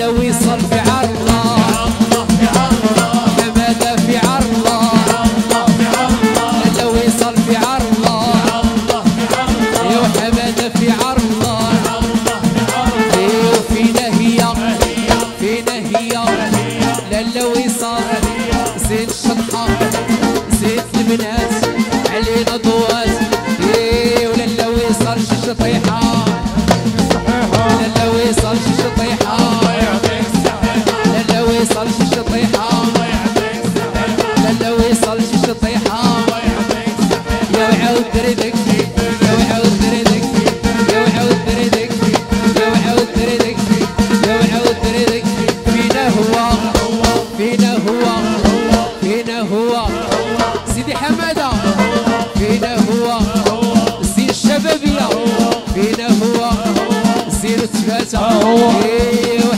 لو يصرف علينا طواس إيه شطيحة. للا ويصرش Oh, yeah.